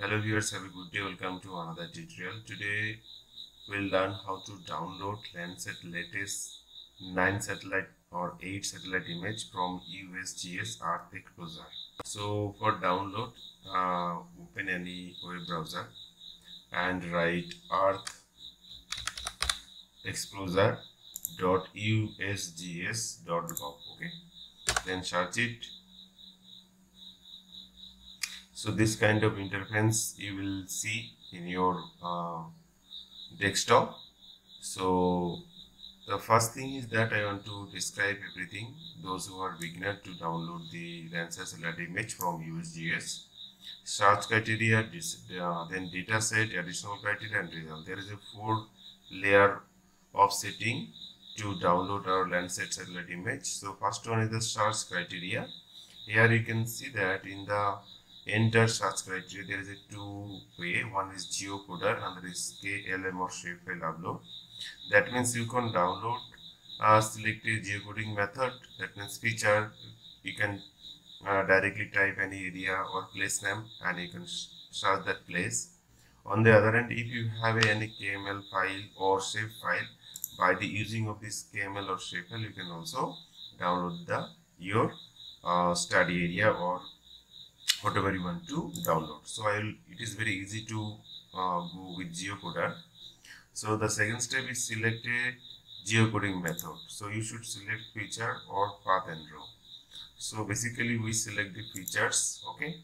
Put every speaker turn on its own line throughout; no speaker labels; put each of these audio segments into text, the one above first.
Hello viewers, have a good day. Welcome to another tutorial. Today we'll learn how to download Landsat latest 9 satellite or 8 satellite image from USGS Earth Explorer. So for download, uh, open any web browser and write Earth Explorer.usgs.gov. Okay, then search it so this kind of interference you will see in your uh, desktop. So the first thing is that I want to describe everything. Those who are beginner to download the Landsat satellite image from USGS search criteria uh, then data set additional criteria and result. There is a four layer of setting to download our Landsat satellite image. So first one is the search criteria. Here you can see that in the enter search criteria there is a two way one is geocoder and there is kml or shapefile upload that means you can download uh, select a geocoding method. That means feature you can uh, directly type any area or place name and you can search that place. On the other hand if you have any kml file or shape file by the using of this kml or shapefile you can also download the your uh, study area or whatever you want to download. So i will it is very easy to uh, go with geocoder. So the second step is select a geocoding method. So you should select feature or path and row. So basically we select the features okay?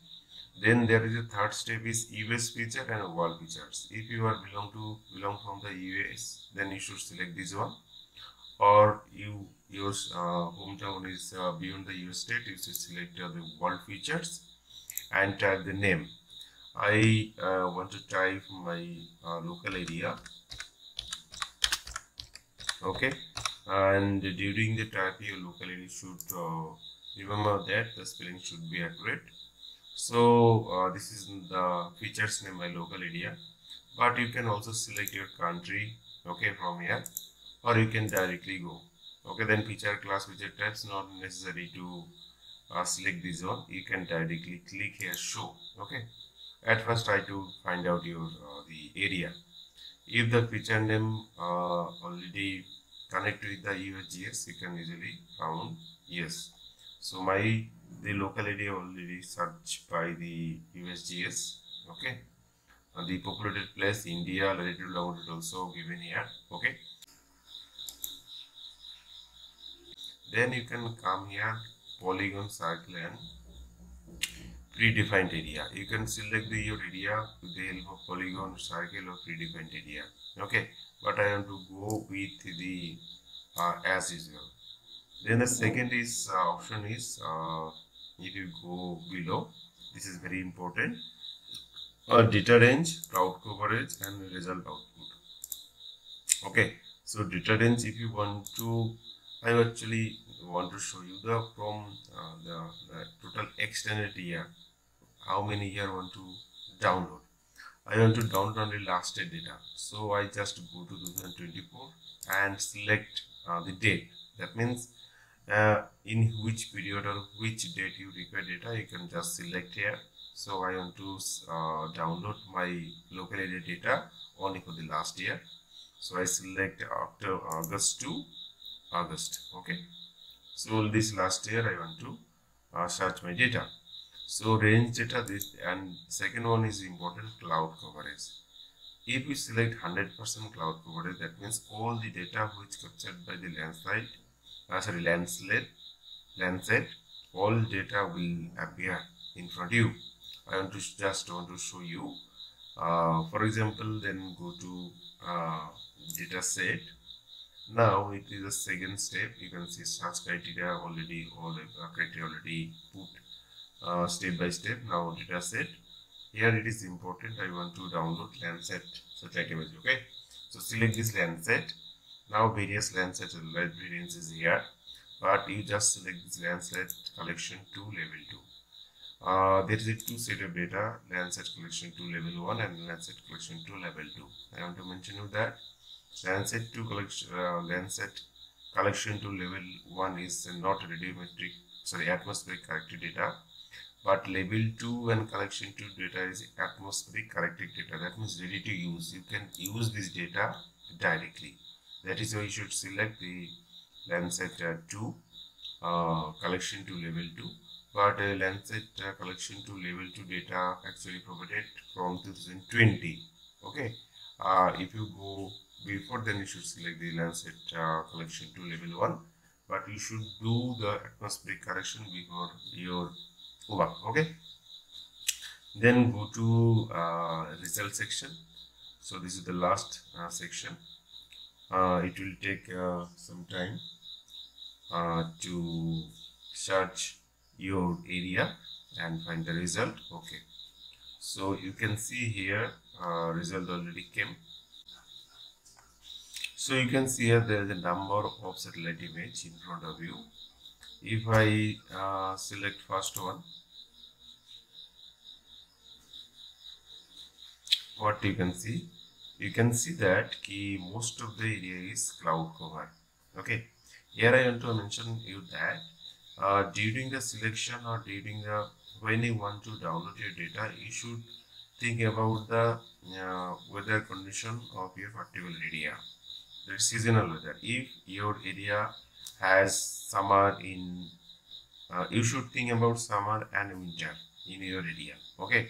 Then there is a third step is us feature and world features. If you are belong to belong from the us then you should select this one. Or you your uh, hometown is uh, beyond the us state you should select uh, the world features and type the name. I uh, want to type my uh, local area. Okay, and during the type your local area should uh, remember that the spelling should be accurate. So uh, this is the features name my local area, but you can also select your country. Okay, from here, or you can directly go. Okay, then feature class feature types not necessary to uh, select this one. You can directly click here show. Okay? At first try to find out your uh, the area. If the feature name uh, already connect with the USGS you can easily found yes. So my the local already searched by the USGS okay? And the populated place India latitude longitude also given here. Okay? Then you can come here polygon circle and predefined area. You can select the your area with the help of polygon circle or predefined area. Okay but i want to go with the uh, as usual then the second is uh, option is uh, if you go below this is very important uh, data range cloud coverage and result output. Okay so data range if you want to i actually want to show you the from uh, the, the, total extended year how many year want to download. I want to download only last year data. So i just go to 2024 and select uh, the date. That means uh, in which period or which date you require data you can just select here. So i want to uh, download my local area data only for the last year. So i select after august to august okay so this last year I want to uh, search my data. So range data this and second one is important cloud coverage. If we select 100% cloud coverage that means all the data which captured by the Landsat, uh, sorry Landsat, Landsat, all data will appear in front of you. I want to just want to show you. Uh, for example, then go to uh, data set now it is the second step you can see search criteria already all uh, criteria already put uh, step by step. Now data set. Here it is important i want to download landsat satellite image okay? So select this landsat now various landsat satellite variants here but you just select this landsat collection 2 level 2 uh, there is a two set of data landsat collection 2 level 1 and landsat collection 2 level 2 i want to mention you that Landsat to collection, uh, Landsat collection 2 level 1 is not radiometric, sorry, atmospheric corrected data. but level 2 and collection 2 data is atmospheric corrected data. That means ready to use. You can use this data directly. That is why you should select the Landsat uh, 2 uh, collection 2 level 2 but uh, Landsat uh, collection 2 level 2 data actually provided from 2020 okay? Uh, if you go before then you should select the Landsat uh, collection 2 level 1 but you should do the atmospheric correction before your work okay? Then go to uh, result section. So this is the last uh, section. Uh, it will take uh, some time uh, to search your area and find the result okay? So you can see here uh, result already came so you can see here there is a number of satellite image in front of you. If I uh, select first one what you can see? You can see that key most of the area is cloud cover. Okay. Here I want to mention you that uh, during the selection or during the when you want to download your data you should think about the uh, weather condition of your particular area the seasonal weather. If your area has summer in uh, you should think about summer and winter in your area okay?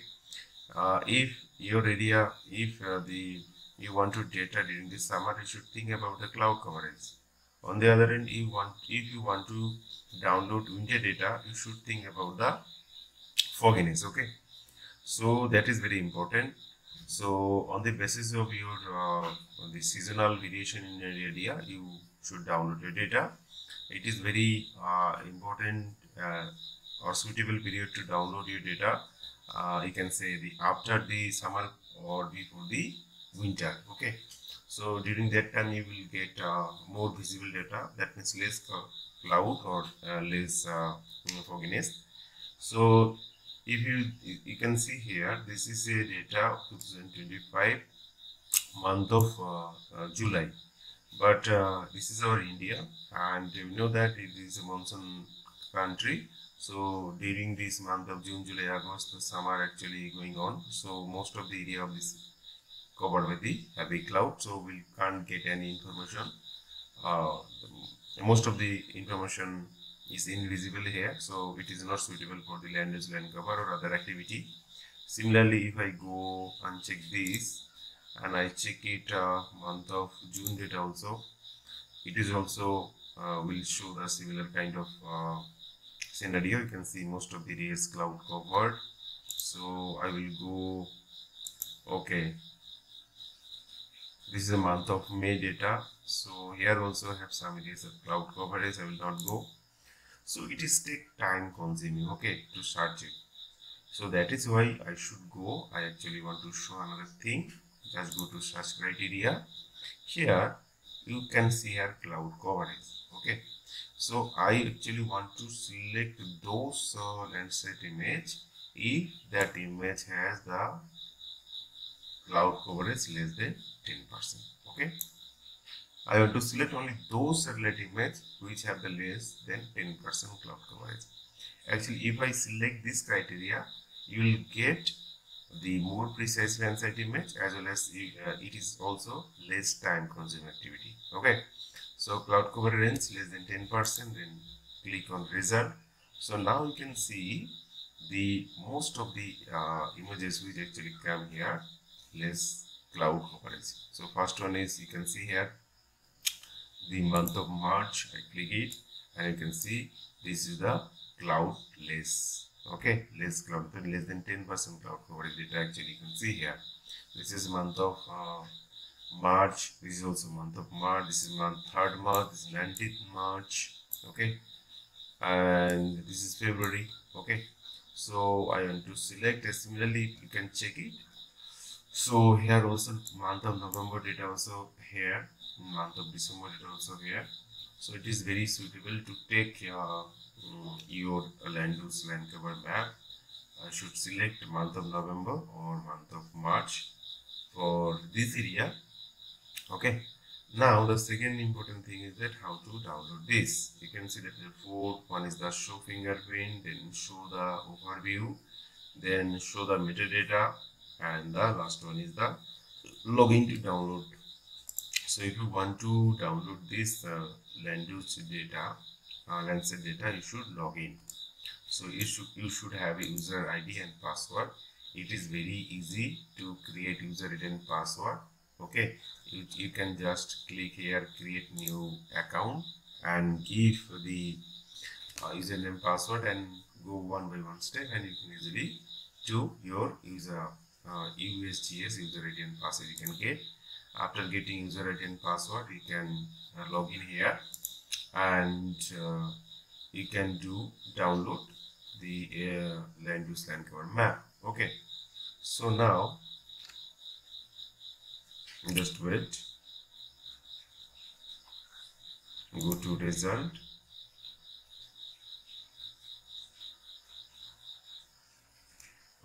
Uh, if your area if uh, the you want to data during the summer you should think about the cloud coverage. On the other end you want if you want to download winter data you should think about the fogginess okay? So that is very important so on the basis of your uh, the seasonal variation in your area you should download your data. It is very uh, important uh, or suitable period to download your data. Uh, you can say the after the summer or before the winter okay? So during that time you will get uh, more visible data. That means less cloud or uh, less fogginess. So if you you can see here this is a data of 2025 month of uh, uh, July. But uh, this is our India and we know that it is a monsoon country. So during this month of June July August the summer actually going on. So most of the area of this covered by the heavy cloud. So we can't get any information uh, most of the information is invisible here so it is not suitable for the land use land cover or other activity. Similarly if i go and check this and i check it uh, month of june data also it is also uh, will show the similar kind of uh, scenario. You can see most of the areas cloud covered. So i will go okay. This is the month of may data. So here also I have some areas of cloud coverage. I will not go so it is take time consuming okay to search it. So that is why i should go. I actually want to show another thing. Just go to search criteria. Here you can see here cloud coverage okay. So i actually want to select those uh, image. If that image has the cloud coverage less than 10 percent okay I want to select only those satellite images which have the less than 10% cloud coverage. Actually, if I select this criteria, you will get the more precise Landsat image as well as uh, it is also less time consuming activity. Okay. So cloud coverage less than 10%, then click on result. So now you can see the most of the uh, images which actually come here less cloud coverage. So first one is you can see here the month of March I click it and you can see this is the cloud less okay? Less cloud less than 10 percent cloud coverage data actually you can see here. This is month of uh, March this is also month of March this is month 3rd March this is 19th March okay? And this is February okay? So I want to select similarly you can check it. So here also month of November data also here month of December data also here. So it is very suitable to take uh, your land use land cover map I should select month of November or month of March for this area. Okay. Now the second important thing is that how to download this. You can see that the four one is the show fingerprint then show the overview then show the metadata and the last one is the login to download so if you want to download this uh, land use data uh, Landsat data you should log in. So you should you should have a user id and password. It is very easy to create user id and password okay? You, you can just click here create new account and give the uh, username password and go one by one step and you can easily do your user uh, USGS user ID and password you can get after getting user ID and password you can uh, log in here and uh, you can do download the uh, land use land cover map. Okay. So now just wait. Go to result.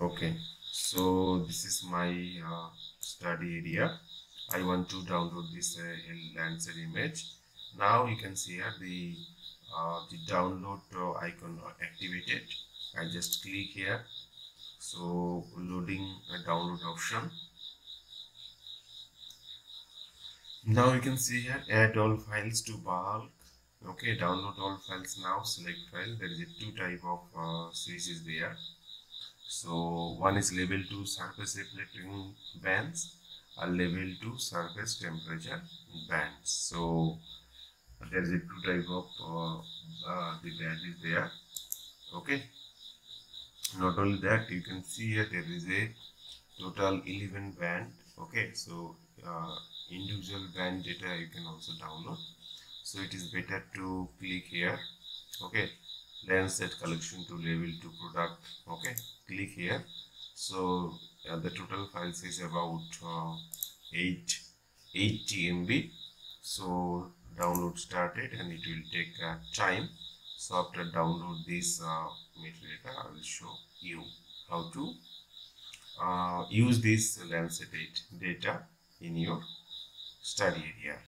Okay. So this is my uh, study area i want to download this uh, landsat image. Now you can see here the uh, the download uh, icon activated. I just click here. So loading a download option. Now you can see here add all files to bulk. Okay download all files now select file. There is a two type of uh, switches there. So one is level 2 surface reflecting bands a level 2 surface temperature bands so there is a two type of uh, uh, the band is there. Okay? Not only that you can see here there is a total 11 band. Okay? So uh, individual band data you can also download. So it is better to click here. Okay Landsat collection 2 label to product. Okay click here. So uh, the total file is about uh, 8 8 MB so download started and it will take uh, time. So after download this uh, metadata I will show you how to uh, use this Landsat data in your study area